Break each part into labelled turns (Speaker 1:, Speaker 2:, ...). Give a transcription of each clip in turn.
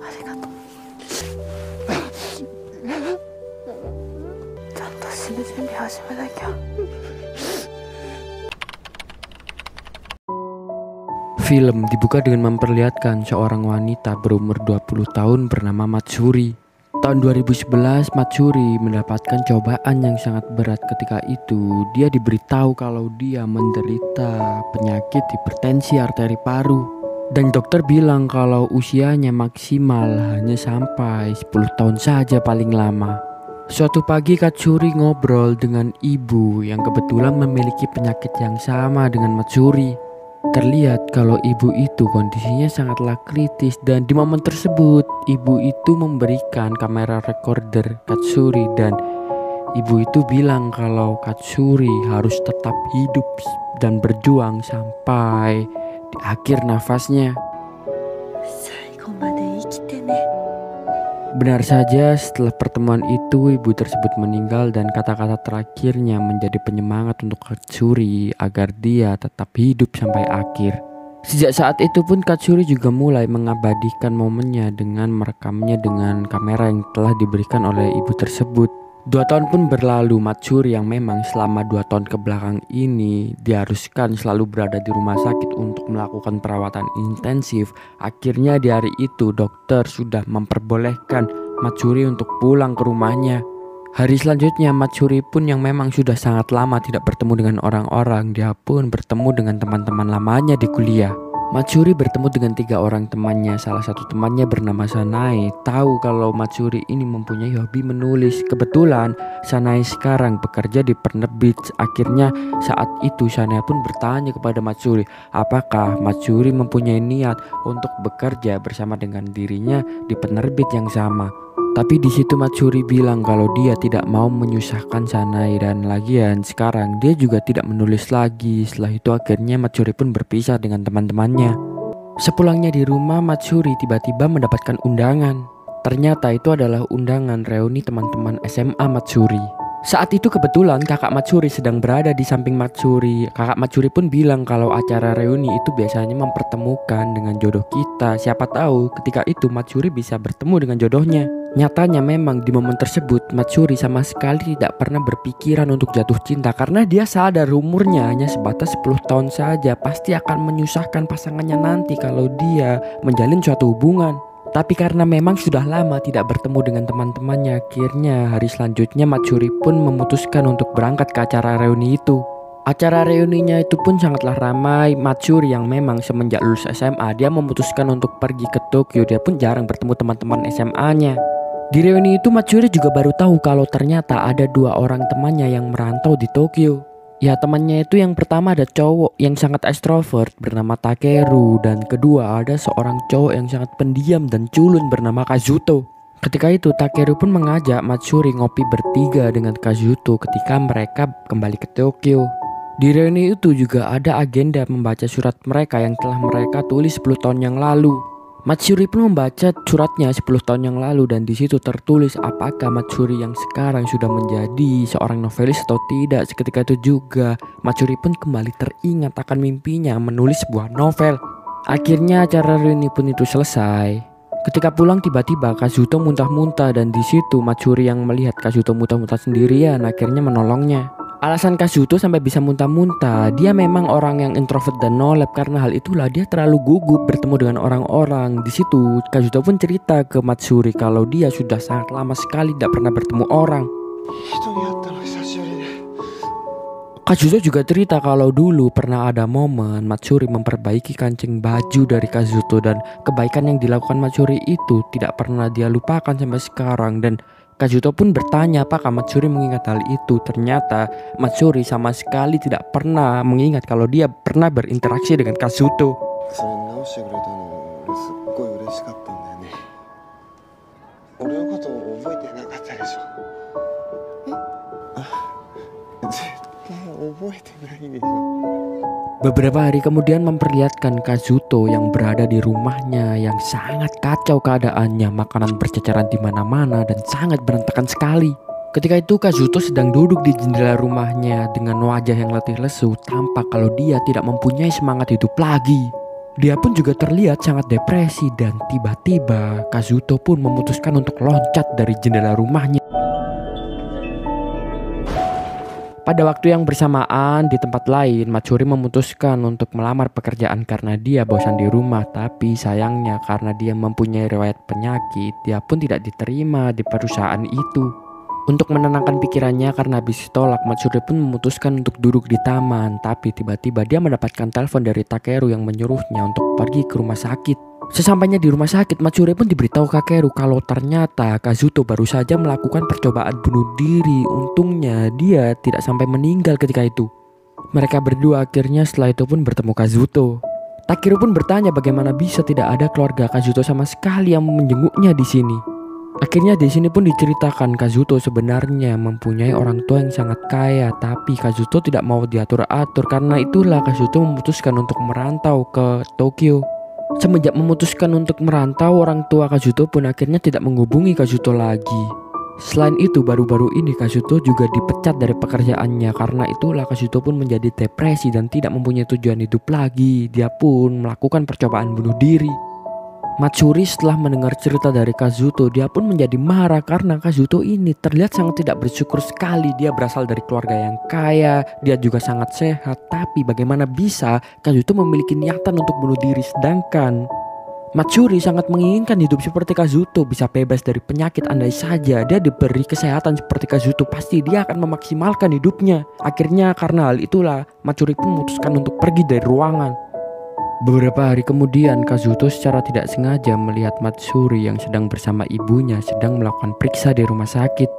Speaker 1: ありがとうちゃんと死ぬ準備始めなきゃ
Speaker 2: Film dibuka dengan memperlihatkan seorang wanita berumur 20 tahun bernama Matsuri. Tahun 2011, Matsuri mendapatkan cobaan yang sangat berat ketika itu. Dia diberitahu kalau dia menderita penyakit hipertensi arteri paru. dan dokter bilang kalau usianya maksimal hanya sampai 10 tahun saja paling lama. Suatu pagi Katsuri ngobrol dengan ibu yang kebetulan memiliki penyakit yang sama dengan Matsuri. Terlihat kalau ibu itu kondisinya sangatlah kritis dan di momen tersebut ibu itu memberikan kamera recorder Katsuri dan ibu itu bilang kalau Katsuri harus tetap hidup dan berjuang sampai di akhir nafasnya. Benar saja, setelah pertemuan itu ibu tersebut meninggal dan kata-kata terakhirnya menjadi penyemangat untuk Katsuri agar dia tetap hidup sampai akhir. Sejak saat itu pun Katsuri juga mulai mengabadikan momennya dengan merekamnya dengan kamera yang telah diberikan oleh ibu tersebut. Dua tahun pun berlalu Matsuri yang memang selama dua tahun ke belakang ini diharuskan selalu berada di rumah sakit untuk melakukan perawatan intensif. Akhirnya di hari itu dokter sudah memperbolehkan Matsuri untuk pulang ke rumahnya. Hari selanjutnya Matsuri pun yang memang sudah sangat lama tidak bertemu dengan orang-orang Dia pun bertemu dengan teman-teman lamanya di kuliah Matsuri bertemu dengan tiga orang temannya. Salah satu temannya bernama Sanai. Tahu kalau Matsuri ini mempunyai hobi menulis. Kebetulan Sanai sekarang bekerja di penerbit. Akhirnya saat itu Sanai pun bertanya kepada Matsuri Apakah Matsuri mempunyai niat untuk bekerja bersama dengan dirinya di penerbit yang sama tapi di situ Matsuri bilang kalau dia tidak mau menyusahkan Sanai dan lagian sekarang dia juga tidak menulis lagi. Setelah itu akhirnya Matsuri pun berpisah dengan teman-temannya. Sepulangnya di rumah Matsuri tiba-tiba mendapatkan undangan. Ternyata itu adalah undangan reuni teman-teman SMA Matsuri. Saat itu kebetulan kakak Matsuri sedang berada di samping Matsuri. Kakak Matsuri pun bilang kalau acara reuni itu biasanya mempertemukan dengan jodoh kita. Siapa tahu ketika itu Matsuri bisa bertemu dengan jodohnya. Nyatanya memang di momen tersebut Matsuri sama sekali tidak pernah berpikiran untuk jatuh cinta karena dia sadar umurnya hanya sebatas 10 tahun saja pasti akan menyusahkan pasangannya nanti kalau dia menjalin suatu hubungan. Tapi karena memang sudah lama tidak bertemu dengan teman-temannya Akhirnya hari selanjutnya Matsuri pun memutuskan untuk berangkat ke acara reuni itu. Acara reuninya itu pun sangatlah ramai. Matsuri yang memang semenjak lulus SMA Dia memutuskan untuk pergi ke Tokyo. Dia pun jarang bertemu teman-teman SMA-nya di reuni itu Matsuri juga baru tahu kalau ternyata ada dua orang temannya yang merantau di Tokyo. Ya temannya itu yang pertama ada cowok yang sangat ekstrovert bernama Takeru dan kedua ada seorang cowok yang sangat pendiam dan culun bernama Kazuto. Ketika itu Takeru pun mengajak Matsuri ngopi bertiga dengan Kazuto ketika mereka kembali ke Tokyo. Di reuni itu juga ada agenda membaca surat mereka yang telah mereka tulis 10 tahun yang lalu. Matsuri pun membaca suratnya 10 tahun yang lalu dan di situ tertulis apakah Matsuri yang sekarang sudah menjadi seorang novelis atau tidak. Seketika itu juga Matsuri pun kembali teringat akan mimpinya menulis sebuah novel. Akhirnya acara reuni pun itu selesai. Ketika pulang tiba-tiba Kazuto muntah-muntah dan di situ Matsuri yang melihat Kazuto muntah-muntah sendirian akhirnya menolongnya. Alasan Kazuto sampai bisa muntah-muntah, dia memang orang yang introvert dan nolep karena hal itulah dia terlalu gugup bertemu dengan orang-orang. Di situ Kazuto pun cerita ke Matsuri kalau dia sudah sangat lama sekali tidak pernah bertemu orang. Kazuto juga cerita kalau dulu pernah ada momen Matsuri memperbaiki kancing baju dari Kazuto dan kebaikan yang dilakukan Matsuri itu tidak pernah dia lupakan sampai sekarang dan Kazuto pun bertanya apakah Matsuri mengingat hal itu. Ternyata Matsuri sama sekali tidak pernah mengingat kalau dia pernah berinteraksi dengan Kazuto. Beberapa hari kemudian memperlihatkan Kazuto yang berada di rumahnya yang sangat kacau keadaannya, makanan berceceran di mana-mana dan sangat berantakan sekali. Ketika itu Kazuto sedang duduk di jendela rumahnya dengan wajah yang letih lesu tampak kalau dia tidak mempunyai semangat hidup lagi. Dia pun juga terlihat sangat depresi dan tiba-tiba Kazuto pun memutuskan untuk loncat dari jendela rumahnya. Pada waktu yang bersamaan di tempat lain, Matsuri memutuskan untuk melamar pekerjaan karena dia bosan di rumah. Tapi sayangnya karena dia mempunyai riwayat penyakit, dia pun tidak diterima di perusahaan itu. Untuk menenangkan pikirannya karena habis tolak, Matsuri pun memutuskan untuk duduk di taman. Tapi tiba-tiba dia mendapatkan telepon dari Takeru yang menyuruhnya untuk pergi ke rumah sakit. Sesampainya di rumah sakit, Matsuri pun diberitahu Kakeru kalau ternyata Kazuto baru saja melakukan percobaan bunuh diri. Untungnya dia tidak sampai meninggal ketika itu. Mereka berdua akhirnya setelah itu pun bertemu Kazuto. Takeru pun bertanya bagaimana bisa tidak ada keluarga Kazuto sama sekali yang menjenguknya di sini. Akhirnya di sini pun diceritakan Kazuto sebenarnya mempunyai orang tua yang sangat kaya, tapi Kazuto tidak mau diatur-atur karena itulah Kazuto memutuskan untuk merantau ke Tokyo. Semenjak memutuskan untuk merantau, orang tua Kazuto pun akhirnya tidak menghubungi Kazuto lagi. Selain itu, baru-baru ini Kazuto juga dipecat dari pekerjaannya karena itulah Kazuto pun menjadi depresi dan tidak mempunyai tujuan hidup lagi. Dia pun melakukan percobaan bunuh diri. Matsuri setelah mendengar cerita dari Kazuto, dia pun menjadi marah karena Kazuto ini terlihat sangat tidak bersyukur sekali. Dia berasal dari keluarga yang kaya, dia juga sangat sehat. Tapi bagaimana bisa Kazuto memiliki niatan untuk bunuh diri sedangkan Matsuri sangat menginginkan hidup seperti Kazuto bisa bebas dari penyakit andai saja dia diberi kesehatan seperti Kazuto pasti dia akan memaksimalkan hidupnya. Akhirnya karena hal itulah Matsuri pun memutuskan untuk pergi dari ruangan. Beberapa hari kemudian, Kazuto secara tidak sengaja melihat Matsuri yang sedang bersama ibunya sedang melakukan periksa di rumah sakit.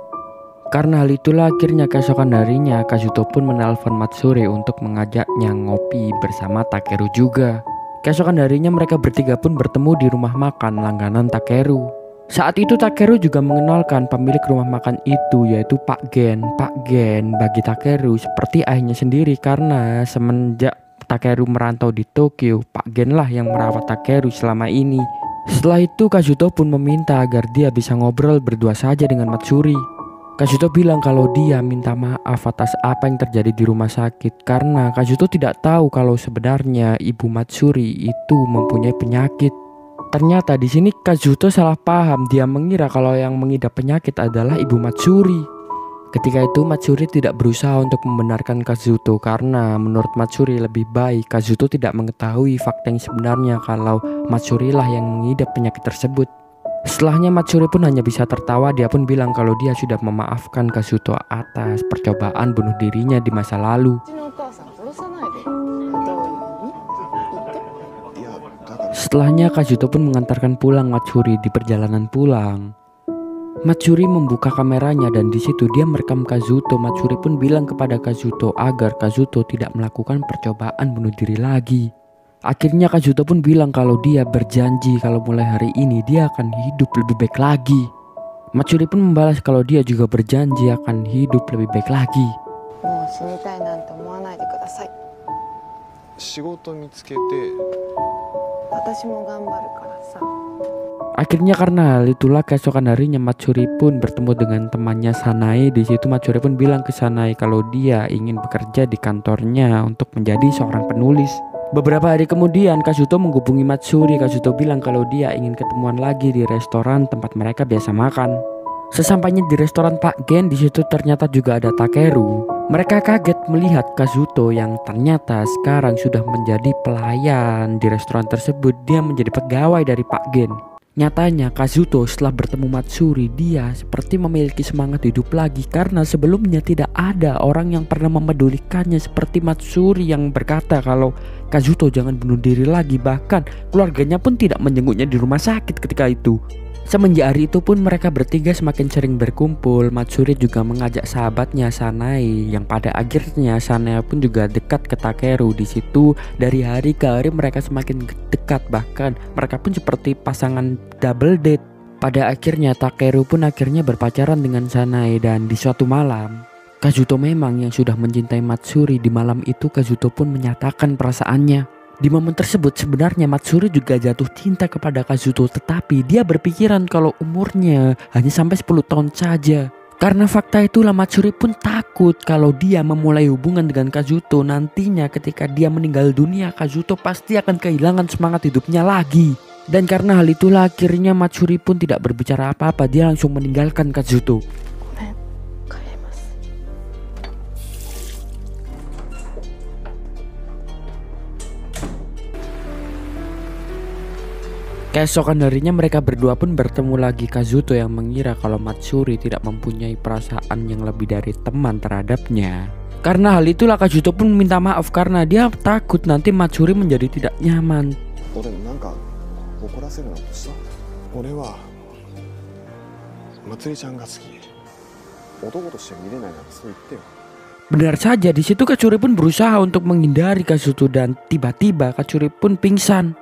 Speaker 2: Karena hal itulah akhirnya keesokan harinya Kazuto pun menelpon Matsuri untuk mengajaknya ngopi bersama Takeru juga. Keesokan harinya mereka bertiga pun bertemu di rumah makan langganan Takeru. Saat itu Takeru juga mengenalkan pemilik rumah makan itu yaitu Pak Gen. Pak Gen bagi Takeru seperti ayahnya sendiri karena semenjak Takeru merantau di Tokyo, Pak Gen lah yang merawat Takeru selama ini. Setelah itu Kazuto pun meminta agar dia bisa ngobrol berdua saja dengan Matsuri. Kazuto bilang kalau dia minta maaf atas apa yang terjadi di rumah sakit karena Kazuto tidak tahu kalau sebenarnya ibu Matsuri itu mempunyai penyakit. Ternyata di sini Kazuto salah paham. Dia mengira kalau yang mengidap penyakit adalah ibu Matsuri. Ketika itu Matsuri tidak berusaha untuk membenarkan Kazuto karena menurut Matsuri lebih baik Kazuto tidak mengetahui fakta yang sebenarnya kalau Matsuri lah yang mengidap penyakit tersebut. Setelahnya Matsuri pun hanya bisa tertawa dia pun bilang kalau dia sudah memaafkan Kazuto atas percobaan bunuh dirinya di masa lalu. Setelahnya Kazuto pun mengantarkan pulang Matsuri di perjalanan pulang. Matsuri membuka kameranya dan di situ dia merekam Kazuto. Matsuri pun bilang kepada Kazuto agar Kazuto tidak melakukan percobaan bunuh diri lagi. Akhirnya Kazuto pun bilang kalau dia berjanji kalau mulai hari ini dia akan hidup lebih baik lagi. Matsuri pun membalas kalau dia juga berjanji akan hidup lebih baik lagi. Akhirnya karena hal itulah keesokan harinya Matsuri pun bertemu dengan temannya Sanae. Di situ Matsuri pun bilang ke Sanae kalau dia ingin bekerja di kantornya untuk menjadi seorang penulis. Beberapa hari kemudian Kazuto menghubungi Matsuri. Kazuto bilang kalau dia ingin ketemuan lagi di restoran tempat mereka biasa makan. Sesampainya di restoran Pak Gen di situ ternyata juga ada Takeru. Mereka kaget melihat Kazuto yang ternyata sekarang sudah menjadi pelayan di restoran tersebut. Dia menjadi pegawai dari Pak Gen. Nyatanya Kazuto setelah bertemu Matsuri dia seperti memiliki semangat hidup lagi karena sebelumnya tidak ada orang yang pernah memedulikannya seperti Matsuri yang berkata kalau Kazuto jangan bunuh diri lagi bahkan keluarganya pun tidak menjenguknya di rumah sakit ketika itu. Semenjak hari itu pun mereka bertiga semakin sering berkumpul. Matsuri juga mengajak sahabatnya Sanae yang pada akhirnya Sanae pun juga dekat ke Takeru. Di situ dari hari ke hari mereka semakin dekat bahkan mereka pun seperti pasangan double date. Pada akhirnya Takeru pun akhirnya berpacaran dengan Sanae dan di suatu malam Kazuto memang yang sudah mencintai Matsuri di malam itu Kazuto pun menyatakan perasaannya. Di momen tersebut sebenarnya Matsuri juga jatuh cinta kepada Kazuto tetapi dia berpikiran kalau umurnya hanya sampai 10 tahun saja. Karena fakta itulah Matsuri pun takut kalau dia memulai hubungan dengan Kazuto nantinya ketika dia meninggal dunia Kazuto pasti akan kehilangan semangat hidupnya lagi. Dan karena hal itulah akhirnya Matsuri pun tidak berbicara apa-apa dia langsung meninggalkan Kazuto. Keesokan harinya mereka berdua pun bertemu lagi Kazuto yang mengira kalau Matsuri tidak mempunyai perasaan yang lebih dari teman terhadapnya. Karena hal itulah Kazuto pun minta maaf karena dia takut nanti Matsuri menjadi tidak nyaman. Benar saja, di situ Kacuri pun berusaha untuk menghindari Kazuto dan tiba-tiba Kazuri pun pingsan.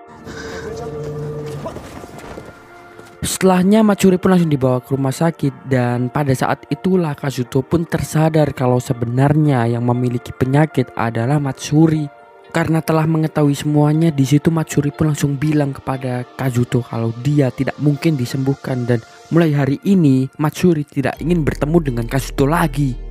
Speaker 2: Setelahnya Matsuri pun langsung dibawa ke rumah sakit dan pada saat itulah Kazuto pun tersadar kalau sebenarnya yang memiliki penyakit adalah Matsuri. Karena telah mengetahui semuanya di situ Matsuri pun langsung bilang kepada Kazuto kalau dia tidak mungkin disembuhkan dan mulai hari ini Matsuri tidak ingin bertemu dengan Kazuto lagi.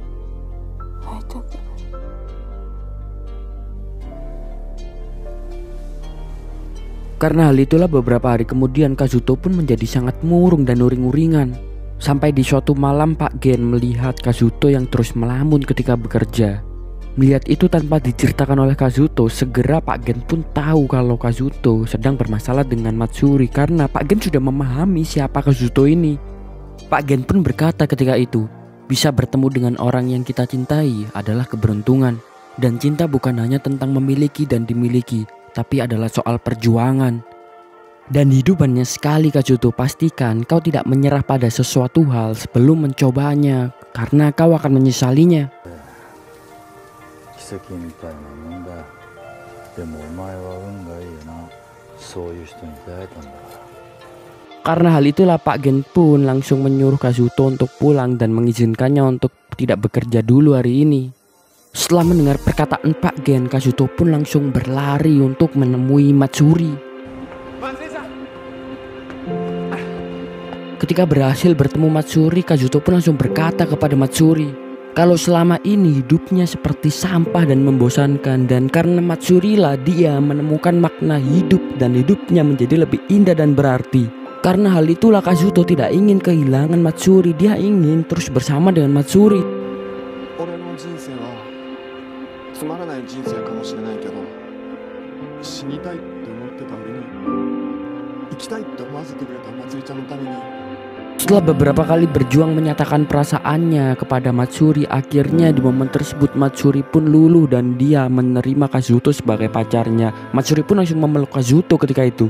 Speaker 2: Karena hal itulah beberapa hari kemudian Kazuto pun menjadi sangat murung dan uring-uringan. Sampai di suatu malam Pak Gen melihat Kazuto yang terus melamun ketika bekerja. Melihat itu tanpa diceritakan oleh Kazuto, segera Pak Gen pun tahu kalau Kazuto sedang bermasalah dengan Matsuri karena Pak Gen sudah memahami siapa Kazuto ini. Pak Gen pun berkata ketika itu, bisa bertemu dengan orang yang kita cintai adalah keberuntungan. Dan cinta bukan hanya tentang memiliki dan dimiliki, tapi adalah soal perjuangan. Dan hidupannya sekali Kak Juto, pastikan kau tidak menyerah pada sesuatu hal sebelum mencobanya, karena kau akan menyesalinya. Karena hal itulah Pak Gen pun langsung menyuruh Kazuto untuk pulang dan mengizinkannya untuk tidak bekerja dulu hari ini. Setelah mendengar perkataan Pak Gen, Kazuto pun langsung berlari untuk menemui Matsuri. Ketika berhasil bertemu Matsuri, Kazuto pun langsung berkata kepada Matsuri, kalau selama ini hidupnya seperti sampah dan membosankan dan karena Matsuri lah dia menemukan makna hidup dan hidupnya menjadi lebih indah dan berarti. Karena hal itulah Kazuto tidak ingin kehilangan Matsuri, dia ingin terus bersama dengan Matsuri.
Speaker 3: つまらない人生かもしれないけど死にたいって思ってた俺に生きたいって思わせてくれたまつりちゃんのために
Speaker 2: Setelah beberapa kali berjuang menyatakan perasaannya kepada Matsuri, akhirnya di momen tersebut Matsuri pun luluh dan dia menerima Kazuto sebagai pacarnya. Matsuri pun langsung memeluk Kazuto ketika itu.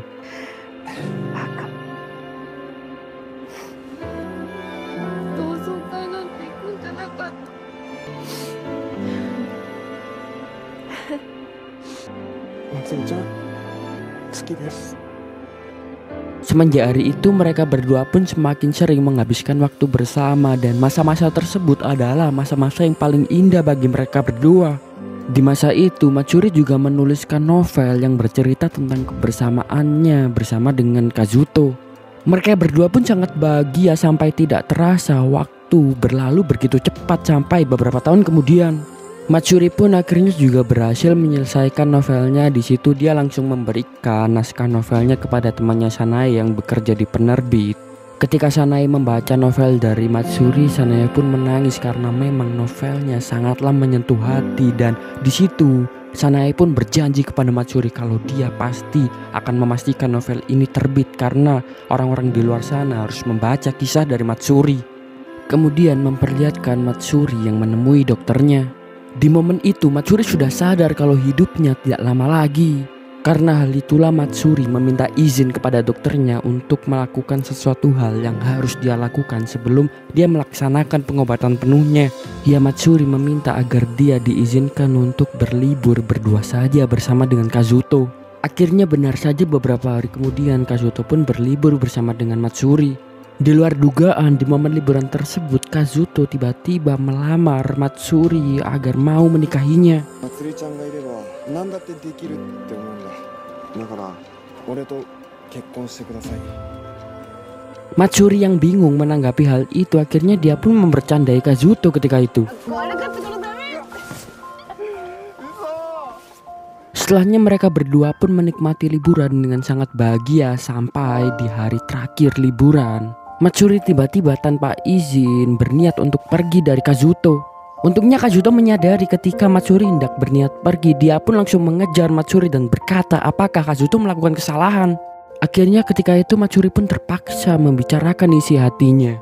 Speaker 2: Semenjak hari itu mereka berdua pun semakin sering menghabiskan waktu bersama dan masa-masa tersebut adalah masa-masa yang paling indah bagi mereka berdua. Di masa itu Matsuri juga menuliskan novel yang bercerita tentang kebersamaannya bersama dengan Kazuto. Mereka berdua pun sangat bahagia sampai tidak terasa waktu berlalu begitu cepat sampai beberapa tahun kemudian. Matsuri pun akhirnya juga berhasil menyelesaikan novelnya. Di situ dia langsung memberikan naskah novelnya kepada temannya Sanae yang bekerja di penerbit. Ketika Sanae membaca novel dari Matsuri, Sanae pun menangis karena memang novelnya sangatlah menyentuh hati dan di situ Sanae pun berjanji kepada Matsuri kalau dia pasti akan memastikan novel ini terbit karena orang-orang di luar sana harus membaca kisah dari Matsuri. Kemudian memperlihatkan Matsuri yang menemui dokternya. Di momen itu Matsuri sudah sadar kalau hidupnya tidak lama lagi. Karena hal itulah Matsuri meminta izin kepada dokternya untuk melakukan sesuatu hal yang harus dia lakukan sebelum dia melaksanakan pengobatan penuhnya. Ya Matsuri meminta agar dia diizinkan untuk berlibur berdua saja bersama dengan Kazuto. Akhirnya benar saja beberapa hari kemudian Kazuto pun berlibur bersama dengan Matsuri. Di luar dugaan, di momen liburan tersebut, Kazuto tiba-tiba melamar Matsuri agar mau menikahinya. Matsuri yang bingung menanggapi hal itu, akhirnya dia pun mempercandai Kazuto ketika itu. Setelahnya mereka berdua pun menikmati liburan dengan sangat bahagia sampai di hari terakhir liburan. Matsuri tiba-tiba tanpa izin berniat untuk pergi dari Kazuto. Untungnya Kazuto menyadari ketika Matsuri hendak berniat pergi, dia pun langsung mengejar Matsuri dan berkata apakah Kazuto melakukan kesalahan. Akhirnya ketika itu Matsuri pun terpaksa membicarakan isi hatinya.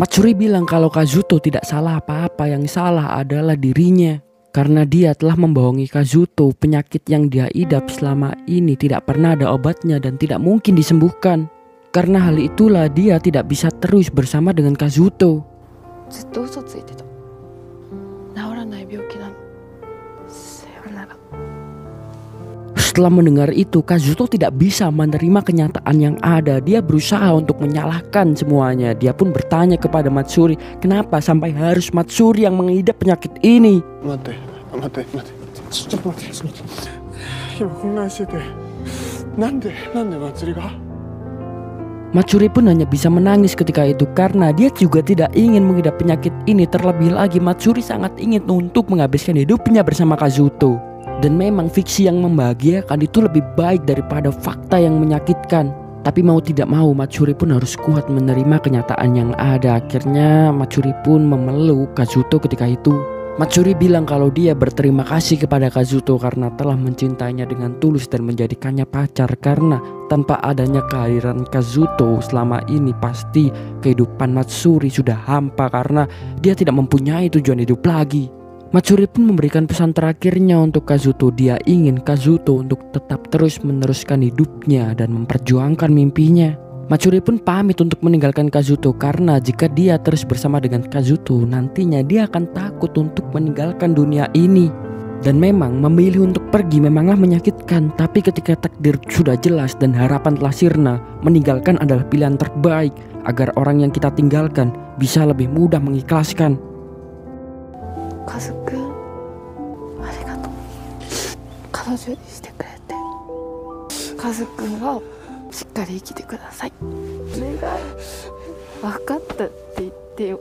Speaker 2: Matsuri bilang kalau Kazuto tidak salah apa-apa, yang salah adalah dirinya. Karena dia telah membohongi Kazuto, penyakit yang dia idap selama ini tidak pernah ada obatnya dan tidak mungkin disembuhkan. Karena hal itulah dia tidak bisa terus bersama dengan Kazuto. Setelah mendengar itu, Kazuto tidak bisa menerima kenyataan yang ada. Dia berusaha untuk menyalahkan semuanya. Dia pun bertanya kepada Matsuri, kenapa sampai harus Matsuri yang mengidap penyakit ini?
Speaker 3: Mati, mati, mati. Nande, nande Matsuri ga?
Speaker 2: Matsuri pun hanya bisa menangis ketika itu karena dia juga tidak ingin mengidap penyakit ini. Terlebih lagi Matsuri sangat ingin untuk menghabiskan hidupnya bersama Kazuto. Dan memang fiksi yang membahagiakan itu lebih baik daripada fakta yang menyakitkan. Tapi mau tidak mau Matsuri pun harus kuat menerima kenyataan yang ada. Akhirnya Matsuri pun memeluk Kazuto ketika itu. Matsuri bilang kalau dia berterima kasih kepada Kazuto karena telah mencintainya dengan tulus dan menjadikannya pacar karena tanpa adanya kehadiran Kazuto selama ini pasti kehidupan Matsuri sudah hampa karena dia tidak mempunyai tujuan hidup lagi. Matsuri pun memberikan pesan terakhirnya untuk Kazuto. Dia ingin Kazuto untuk tetap terus meneruskan hidupnya dan memperjuangkan mimpinya. Matsuri pun pamit untuk meninggalkan Kazuto karena jika dia terus bersama dengan Kazuto nantinya dia akan takut untuk meninggalkan dunia ini. Dan memang memilih untuk pergi memanglah menyakitkan Tapi ketika takdir sudah jelas dan harapan telah sirna Meninggalkan adalah pilihan terbaik Agar orang yang kita tinggalkan bisa lebih mudah mengikhlaskan
Speaker 1: Kazuku, arigatou. Kazuku, Kazuku しっかり生きてください。お願い。分かったって言ってよ。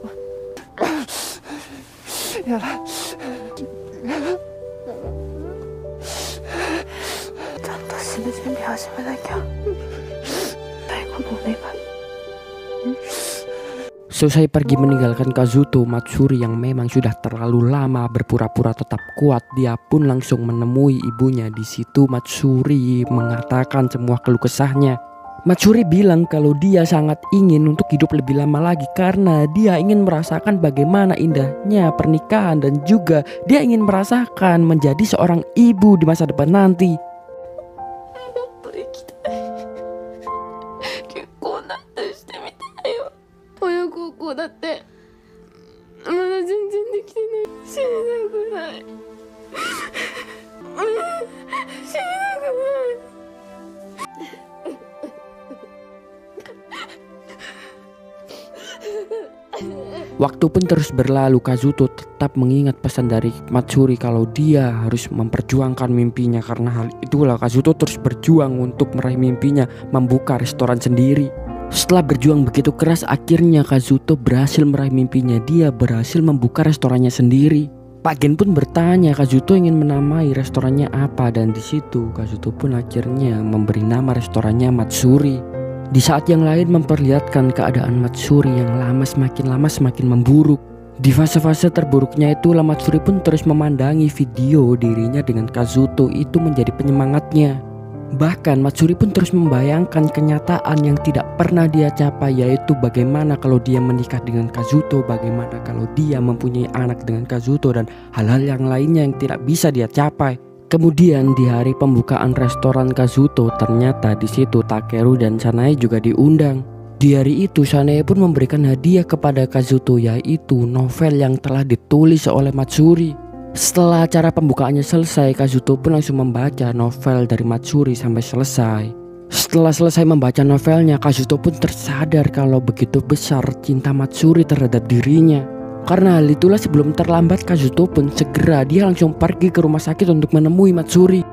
Speaker 3: やだ
Speaker 1: ちゃんと死ぬ準備始めなきゃ。最後のお願い
Speaker 2: Selesai pergi meninggalkan Kazuto, Matsuri yang memang sudah terlalu lama berpura-pura tetap kuat, dia pun langsung menemui ibunya. Di situ Matsuri mengatakan semua keluh kesahnya. Matsuri bilang kalau dia sangat ingin untuk hidup lebih lama lagi karena dia ingin merasakan bagaimana indahnya pernikahan dan juga dia ingin merasakan menjadi seorang ibu di masa depan nanti.
Speaker 1: 親孝行だってまだ全然できてない死にたくない死にたくない
Speaker 2: Waktu pun terus berlalu, Kazuto tetap mengingat pesan dari Matsuri kalau dia harus memperjuangkan mimpinya karena hal itulah Kazuto terus berjuang untuk meraih mimpinya membuka restoran sendiri. Setelah berjuang begitu keras, akhirnya Kazuto berhasil meraih mimpinya. Dia berhasil membuka restorannya sendiri. Pak Gen pun bertanya Kazuto ingin menamai restorannya apa dan di situ Kazuto pun akhirnya memberi nama restorannya Matsuri. Di saat yang lain memperlihatkan keadaan Matsuri yang lama semakin lama semakin memburuk. Di fase-fase terburuknya itu Matsuri pun terus memandangi video dirinya dengan Kazuto itu menjadi penyemangatnya. Bahkan Matsuri pun terus membayangkan kenyataan yang tidak pernah dia capai yaitu bagaimana kalau dia menikah dengan Kazuto, bagaimana kalau dia mempunyai anak dengan Kazuto dan hal-hal yang lainnya yang tidak bisa dia capai. Kemudian di hari pembukaan restoran Kazuto ternyata di situ Takeru dan Sanae juga diundang. Di hari itu Sanae pun memberikan hadiah kepada Kazuto yaitu novel yang telah ditulis oleh Matsuri. Setelah acara pembukaannya selesai, Kazuto pun langsung membaca novel dari Matsuri sampai selesai. Setelah selesai membaca novelnya, Kazuto pun tersadar kalau begitu besar cinta Matsuri terhadap dirinya. Karena hal itulah sebelum terlambat Kazuto pun segera dia langsung pergi ke rumah sakit untuk menemui Matsuri.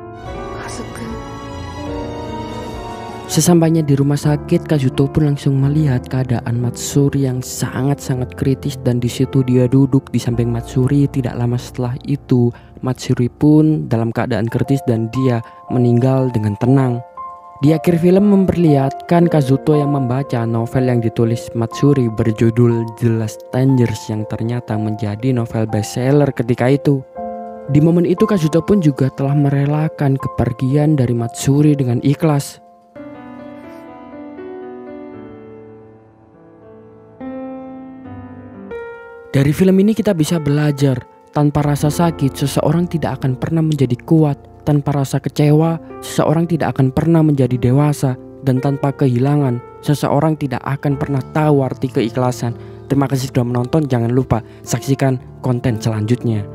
Speaker 2: Sesampainya di rumah sakit, Kazuto pun langsung melihat keadaan Matsuri yang sangat-sangat kritis dan di situ dia duduk di samping Matsuri. Tidak lama setelah itu, Matsuri pun dalam keadaan kritis dan dia meninggal dengan tenang. Di akhir film memperlihatkan Kazuto yang membaca novel yang ditulis Matsuri berjudul The Last Strangers yang ternyata menjadi novel bestseller ketika itu. Di momen itu Kazuto pun juga telah merelakan kepergian dari Matsuri dengan ikhlas Dari film ini kita bisa belajar, tanpa rasa sakit seseorang tidak akan pernah menjadi kuat, tanpa rasa kecewa seseorang tidak akan pernah menjadi dewasa, dan tanpa kehilangan seseorang tidak akan pernah tahu arti keikhlasan. Terima kasih sudah menonton, jangan lupa saksikan konten selanjutnya.